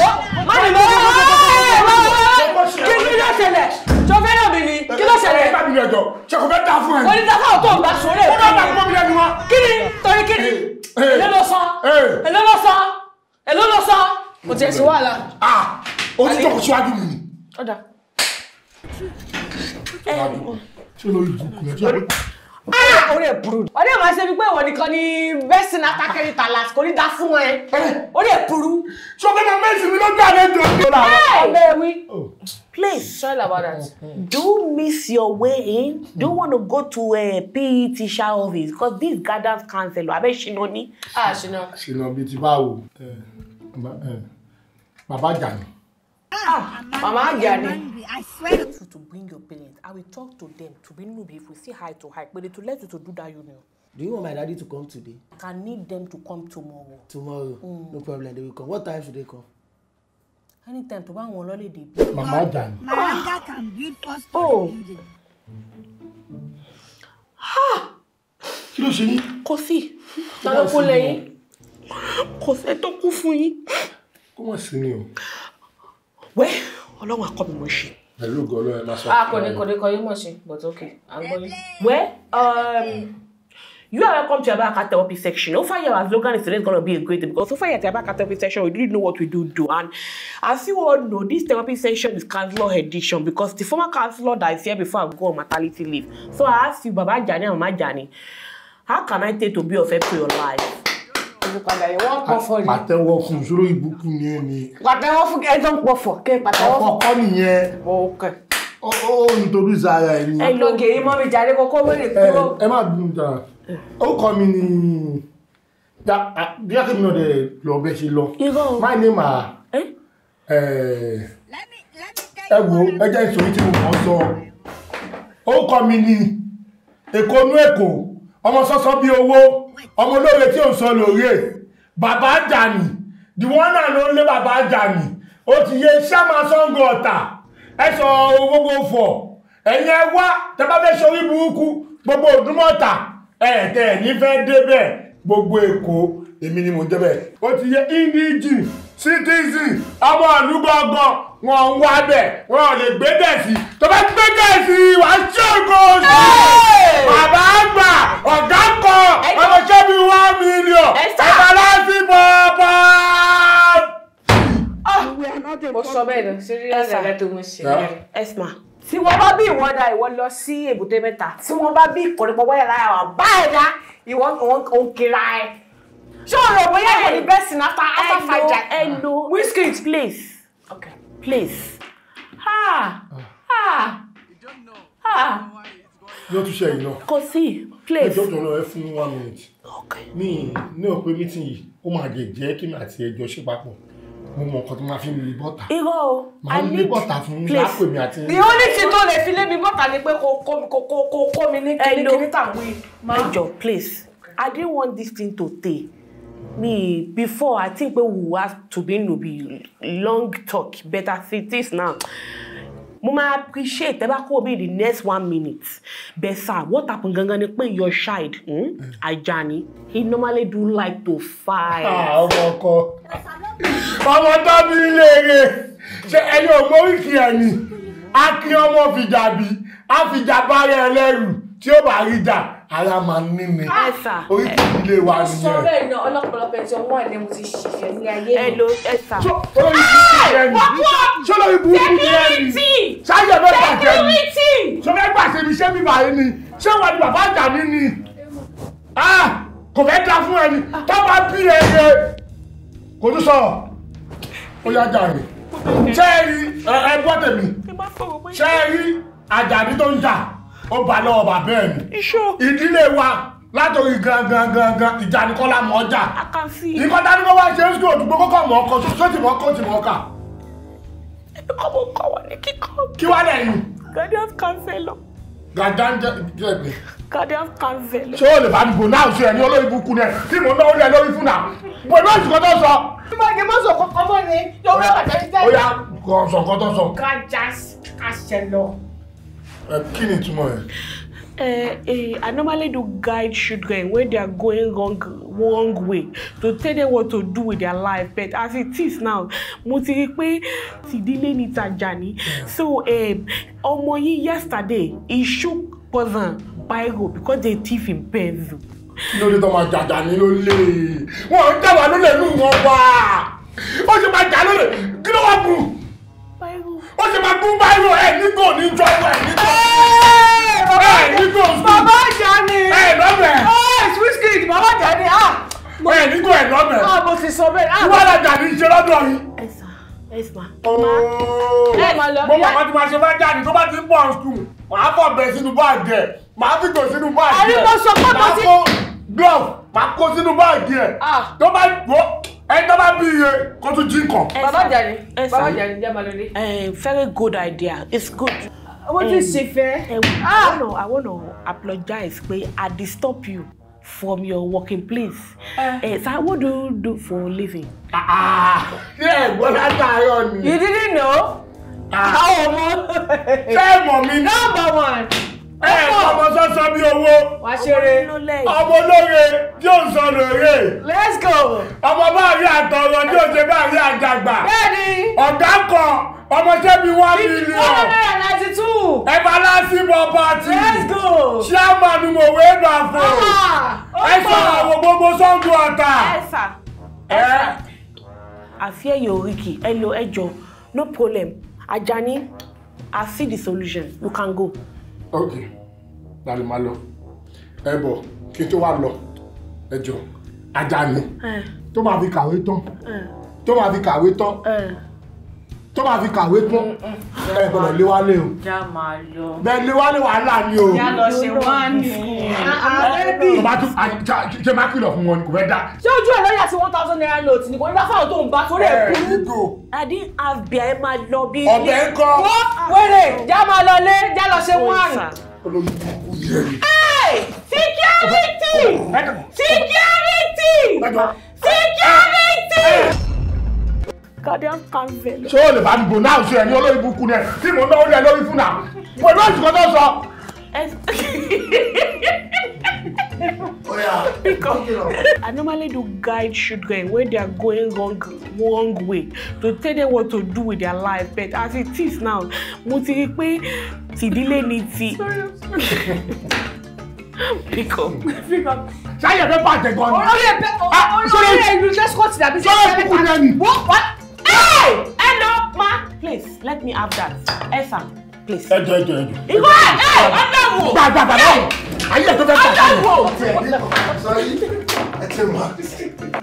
wọ́n má ní mọ́ kí ló yọ ṣẹlẹ̀ tó fẹ́ náà mi ni kí ló ṣẹlẹ̀ ẹ bá mi lọ́jọ́ ṣe kò fẹ́ ta fún ẹ. onídàáfà tó ń bá sọ̀rọ̀ ó náà bá gbọ́ mi lẹ́nu wa. kí ni torí kí ni èló ló san èló ló san èló ló san kò tiẹ̀ sí wàhálà. ah o ti jókòó síwájú mi ni. ọ̀dà ṣé lórí ìbùkún ẹ orí ẹ̀ burú ni. ọdẹ máa ṣe bí pé ìwọ nìkan ni bẹ́sìn atákẹ́rì talas kò ní dá fún ẹ orí ẹ̀ burú. ṣé o fẹ́ máa mẹ́sì mi lójú àlejò. ọbẹ̀ wí. Please, sorry about that. do you miss your way in? Do you want to go to a PE teacher office? Because this guidance counselor, I bet she know me. ah ṣìnà. ṣìnà bíi ti báwo ẹ, bàbá jà ní. màmá àjà ni. I swear to, to bring your parents. I will talk to them to be maybe if we see high to high, but to let you to do that union. Do you want my daddy to come today? I can need them to come tomorrow. Tomorrow? No problem, they will come. What time should they come? Anytime to buy one holiday. màmá jà ní. My anger can build us Oh. kí ló ṣe yín. Kò sí. ta ló kú lẹ́yìn. Kò sẹ́ tó kú fún yín. kó mọ̀ sí ni o. Wẹ́ Ọlọ́run mi mo ṣe. Pẹ̀lú ògo ọlọ́run máa sọ. ah kò ní kò ní kọ yín mọ̀ ṣe but okay à ń gbọ́ yín. Well, um, you are welcome to Abaka Therapy section. So far, your slogan is today is going to be a great day because so far, at Abaka Therapy section, we didn't know what we do do. And as you all know, this therapy section is counselor edition because the former counselor that is here before I go on maternity leave. So I ask you, Baba Jani and Mama Jani, how can I take to be of help to your life? Ìpadà yẹn wọ́n pọ̀ fọ́ ni. pàtẹ́wọ́ fún ìṣòro ìbùkún ni ẹ ni. pàtẹ́wọ́ fún ẹjọ́ ń pọ̀ fọ́ kí pàtẹ́wọ́ ọkọ nìyẹn. okay. ó ó nítorí sára ẹ ni. ẹ lọ gèyí mọ́ mi jàre kókó wẹ́rẹ̀ kúrò. ẹ má bínú jà ó kọ́ mi ní bí a kẹ́mi náà dẹ̀ lọ bẹ́ẹ̀ ṣe lọ. Irọ́. my name are ẹ wo ẹ jẹ́ ìsòrí tí mo kàn sọ ó kọ́ mi ní èkó nú èkó ọmọ sọ́sọ́ bí owó ọmọ olóore tí ò ń sọ lóore bàbá àjànì the one and only bàbá àjànì ó ti yé sáma sango ọ̀tà. Ẹ sọ gbogbo fọ̀. Ẹ̀yin ẹ wá tẹ bá fẹ́ sọrí burúkú gbogbo òdúmọ̀tà ẹ̀ tẹ̀ débẹ̀ gbogbo èkó èmi ni mò ń débẹ̀ ó ti yé indíjì citizen ọmọ ìlú gbọ̀ngàn wọn ń wá bẹ̀ wọn ò lè gbé gẹ̀ẹ́sì tó bá gbé gẹ̀ẹ́sì wàá ṣògo sí bàbá àgbà ọ̀gá kan ọmọọṣẹ́ bíi one million ẹ̀ka láti bọ̀ọ̀bọ̀. ó sọ bẹ́ẹ̀ lọ sí rí i. Esma. Tí wọ́n bá bí ìwọ dá ìwọ lọ sí èbúté mẹ́ta. Tí wọ́n bá bí ìkọ̀rẹ́pọ̀ wáyà lára wà báyìí dá ìwọ òun kira ẹ̀. ṣé o rò bóyá ìwọ ni bẹ́ẹ̀ sin after after five jack. hello. Wizkid. Please. Okay. Please. Ah. Ah. Ah. yóò tún ṣe yìí náà. Kò sí. Please. ẹjọ́ jọ lọ ẹ fún one minute. mi ní òpin meeting yìí ó máa jẹ jẹ́ kí mi àti ẹjọ́ ṣe papọ̀ mo mọ nǹkan tó máa fi lè bọ́ta. Irọ́ o. máa lè bọ́ta fún Please. lápè mi àti. the only thing tó lè fi lé mi bọ́ta ni pé kò kó kò kò kò kó mi ní kíní kíní tàwọn yìí. Ẹjọ́ please. I didn't want this thing to take. Me before I think we will have to be no be long talk but as it is now. Mo máa appreciate ẹ bá kó bí the next one minute. But sir, what happen gangan ni pé your child, hmm? Ajani, he normally do like to fight. Ah, ọmọ ọkọ ọmọ tó bí léèrè ṣe ẹni ò móríkì ẹni? A kí ọmọ fìjà bí a fìjà bá rẹ ẹlẹ́rù tí ó bá rí jà ara máa ní mi oríkì ilé wa sọ nìyẹn. bẹ́ẹ̀ náà ọlọ́pọ̀lọpọ̀ ẹ̀sìn ọmọ ẹ̀ ni mo ti ṣiṣẹ́ ní ayé mi. Hello, ẹ sà. olórí burúkú rẹ ni? Ṣọlọ́rí burúkú ni? Security! ṣáyẹ̀ mẹ́ta jẹ ni. Security! ṣọ fẹ́ gbàṣẹ ibi iṣẹ́ mi báyìí ni? Ṣé wọ́n ni bàbá àjà mi ni? Ah, kò fẹ́ dá fún ẹni. Tó bá bí ẹyẹ kò tún sọ̀rọ̀ ó yá jà rè ṣé ẹ rí ẹ gbọ́ tèmi? Ṣé ẹ rí àjàdí tó ń jà? Ó bà lọ́wọ́ bàbá ẹ̀ ni. Ìdílé wa látòrí gangan gangan ìjà ni kọ́lá mọ́ ọjà nǹkan dání kó wá ṣe ń sùn òdùgbò kókò mọ́ ọkọ tó ti mọ́ ọkọ ti mọ́ ọkà. Ọmọ kọ wà ní kíkọ́. kí wá lẹ́yìn? Guardian counselor. gàdá ń jẹ́ ẹgbẹ́ Guardian counselor. ṣé o lè bá mi bò náà ṣe ẹ̀ ní olórí burúkú náà tí mò ń náwó lé ẹ lórí fún náà pẹ̀lú àsìkò tó sọ. Ìmọ̀gẹ̀ má sọ kọ́kọ́ mọ́ ni yóò wá bàtà jíjẹ́. ó kò sọ nǹkan tó sọ. Kájà àṣẹ lọ. ẹ kí ni ìtumọ̀ ẹ̀. Uh, uh, I normally do guide children when they are going wrong wrong way to tell them what to do with their life but as it is now mo ti rí i pé tìdílé ni tàjà ni so um, yìí yesterday he shook cousin biro because they thief him pencil. kí ló dé tó máa jàjà ní lólè? Wọn ń jà wá lólè nù wọn wá. Ó sì máa jà lólè. Kí ló wá bù? Ó sì máa gún báyìí ẹ nígò ní jọ ẹ nígò ẹ sùn bàbá àjà ni. Ẹ lọ́bẹ̀. Ẹ Wizkid bàbá àjà ni. Ah ẹ nígò ẹ lọ́bẹ̀. Ah mo ti sọ bẹ́ẹ̀. Ah wọ́n lájà ní ṣe lọ́dọ̀ yìí. mo mọ̀ wọ́n ti máa ṣe bá jáde tó bá ti ń bọ̀ ọ́n skul màá fọ̀ bẹ̀ sínú báàgì ẹ̀ màá fi gò sínú báàgì ẹ̀ Àní mo sọ pé mo màá ti- kó glove màá kó sínú báàgì ẹ̀ Ah. tó bá gbó ẹni tó bá bí iye kó tún jí nǹkan. bàbá Ẹ bàbá ni jẹ́ lọ ní. Uh, very good idea it's good. owó tí ṣe fẹ́. Um, I wanna I wanna apologize pé I disturb you from your working place. Uh, sir what do you do for a living? ṣé ẹ̀gbọ́n látàárọ̀ ni you didn't know. Ah. àwọn ọmọ. ṣé ẹ mọ̀ mi náà number one. Ẹ ọmọ sọ́sọ́ bí owó. Ọmọ olóore tí ò ń sọ lóore let's go. ọmọ báàrí àtọ̀rọ̀ tí ò ṣe báàrí àjàgbà ọ̀gá kan ọmọọṣẹ́ bíi one million everlasting property let's go. chairman mòwe bàfò ẹ sọ̀rọ̀ àwọn gbogbo Ṣàngó Ọ̀tà. Àfi ẹ̀yọ̀ oríkì ẹ lo ẹjọ́ no problem. Ajani I see the solution. You can go. Ok láti máa lọ. Ẹ bọ̀ kí tó wá lọ ẹ jọ Àjàní Uh, tó máa fi kàwé tán tó máa fi kàwé tán. Tó máa fi kàwé tán ẹ gbọ́dọ̀ lé wálé o máa bẹ́ẹ̀ lé wálé wàhálà ni o ṣe wá ní. àbẹ́bí. tó bá tún à- ṣá- ṣe má kìlọ̀ fún wọn ni kò fẹ́ dá. ṣé ojú ẹ̀ lọ́yà sí one thousand naira note ni kò ní bá fáwọn tó ń bá torí ẹ̀ kú. nígò I didn't have beer ẹ máa lọ bí. ọ̀bẹ ń kọ́ wọ́n wẹ́rẹ̀ já máa lọ lé já lọ ṣe wọ́n. olórí burúkú yẹn ni. Security! Security! Security! Guardian cancel. ṣé o lè bá mi bò náà ṣe ẹni olórí burúkú ni ẹ tí mò ń náwó lẹ lórí fún náà pẹ̀lú àsìkò tó sọ. I normally do guide children when they are going wrong wrong way to tell them what to do with their life but as it is now mo ti rí i pé tìdílé ni ti. Because ṣáyẹ̀ fẹ́ bàjẹ́ gan ni. olórí ẹ̀ bẹ́ Ah, olórí sorry. ẹ̀ ìlú dàbí Sorry, kúkú ni ẹni. wọ́n wá. Hey! Hello, ma. Please, let me have that. Esa, please. ẹjọ ẹjọ ẹjọ. Ìwọ ẹ̀ ẹ̀ ọ̀dọ́wò. gbàgbàgbà náà ayé ẹ̀ tó fẹ́ bàjẹ́. Ọ̀dọ́wò. Sorry, I tell you what.